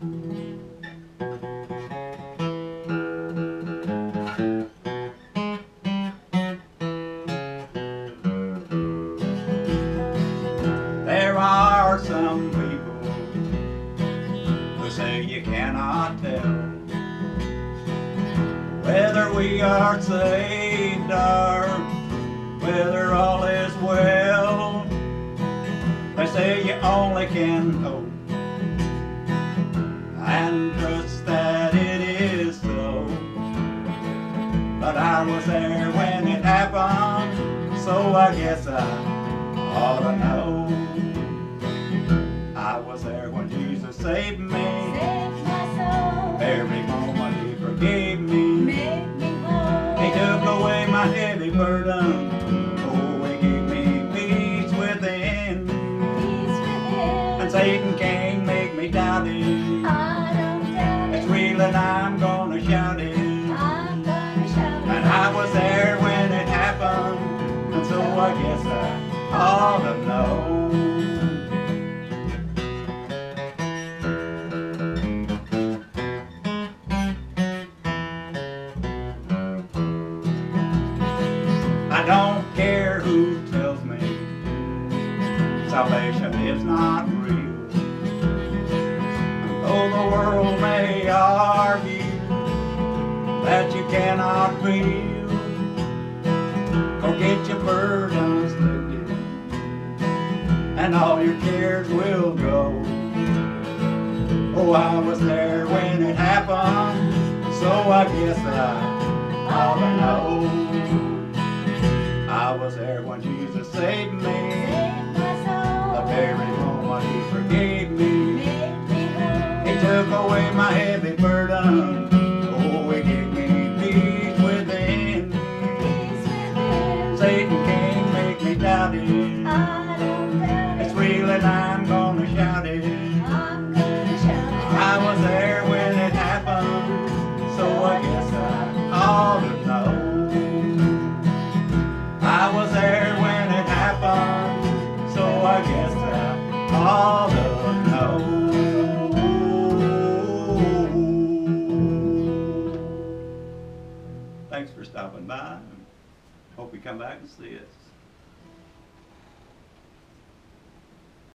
There are some people who say you cannot tell whether we are saved or whether all is well. They say you only can hope and trust that it is so. But I was there when it happened, so I guess I ought to know. I was there when Jesus saved me. Save my soul. Every moment He forgave me. Make me whole. He took away my heavy burden. I guess I ought to know. I don't care who tells me salvation is not real. Though the world may argue that you cannot feel or get your burdens lifted and all your cares will go. Oh, I was there when it happened, so I guess I ought to know. I was there when Jesus saved me. Save my soul. The very moment He forgave me. Make me whole. He took away my heavy burden. I was there when it happened, so I guess I ought to know. I was there when it happened, so I guess I ought to know. Thanks for stopping by. Hope you come back and see us.